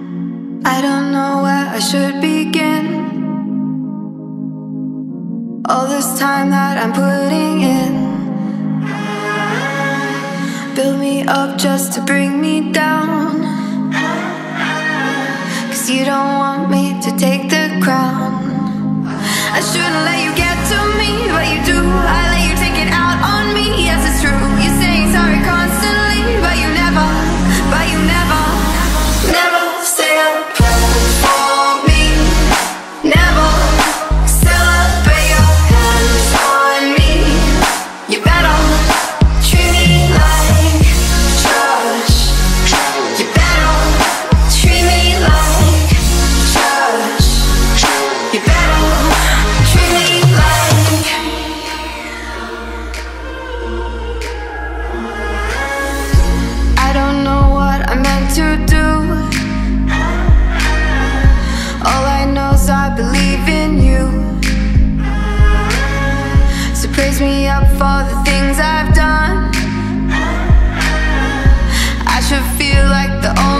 I don't know where I should begin. All this time that I'm putting in. Build me up just to bring me down. Cause you don't want me to take the to do. All I know is I believe in you. So praise me up for the things I've done. I should feel like the only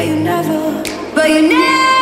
but you never, but you never.